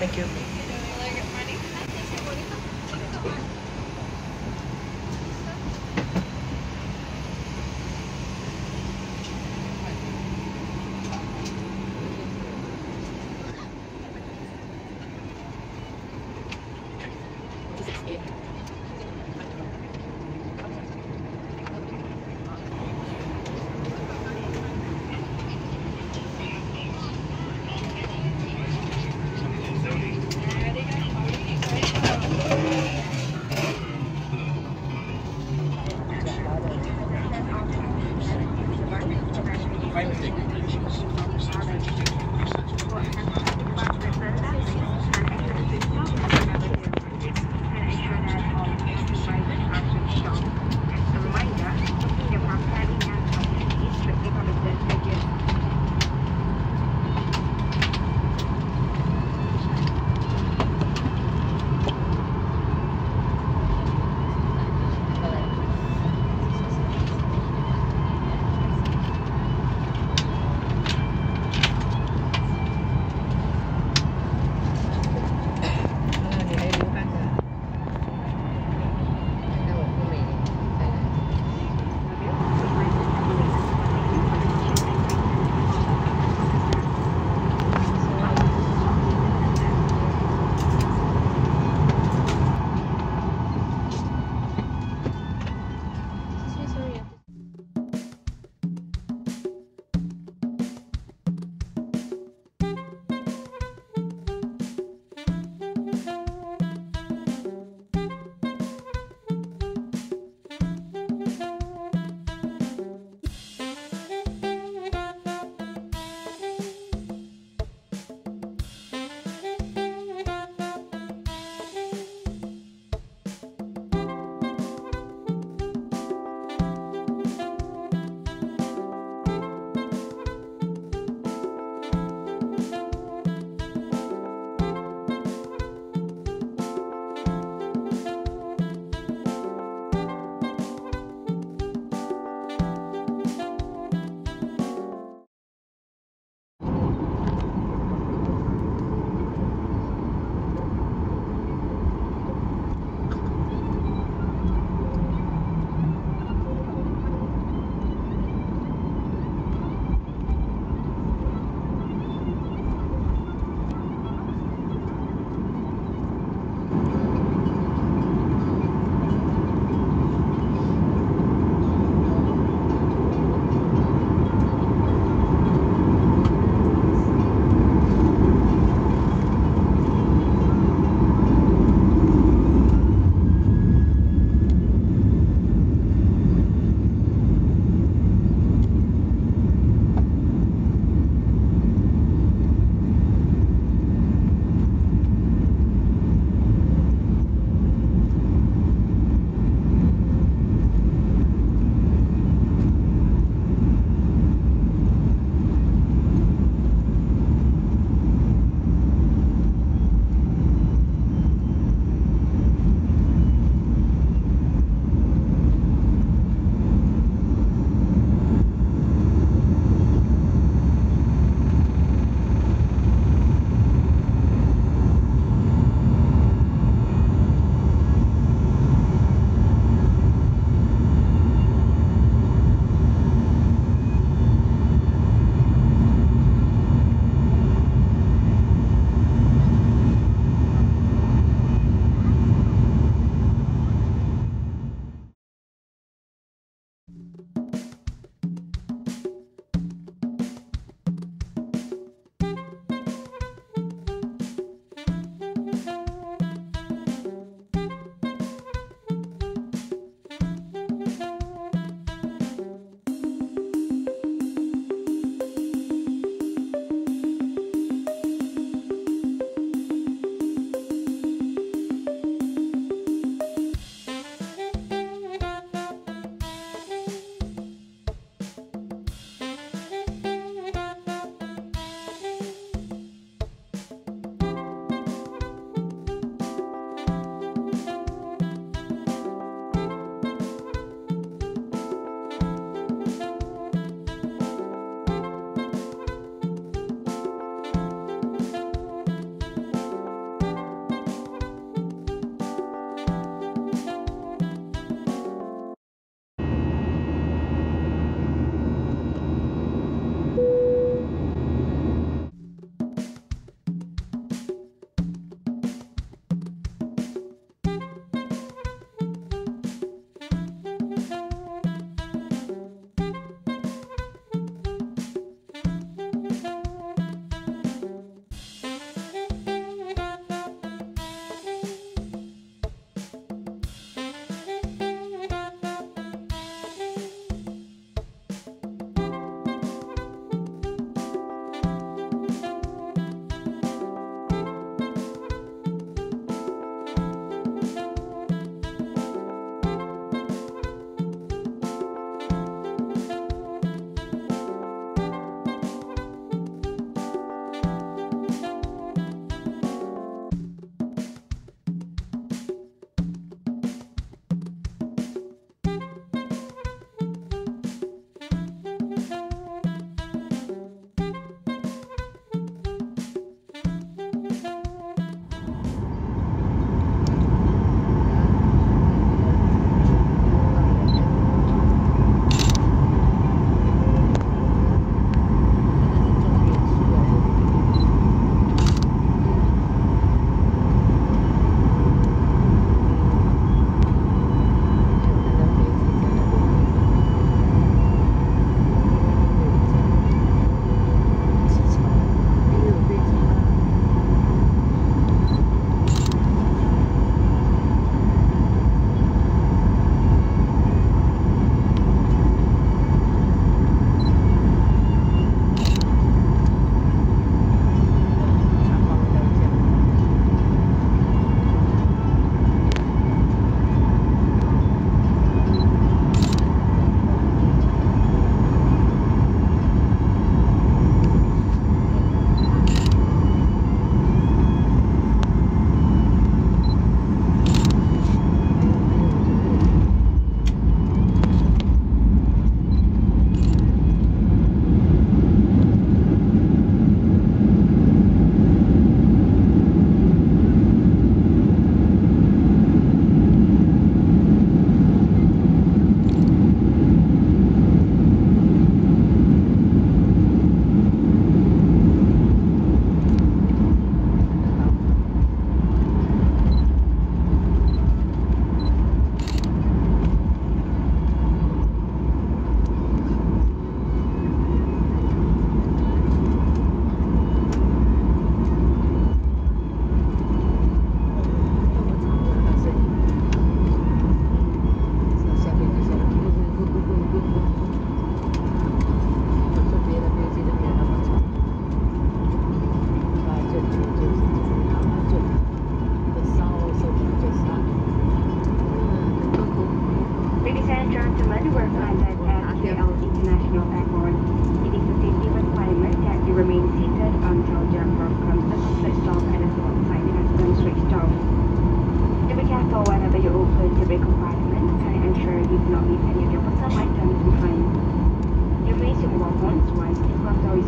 Thank you.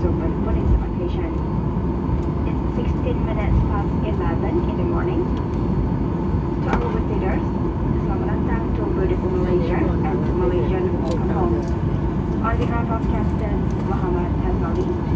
Good morning, Super My patient It's 16 minutes past 11 in the morning. To our visitors, selamat datang to beautiful Malaysia and to Malaysian welcome home. On behalf of Captain Muhammad Hazali,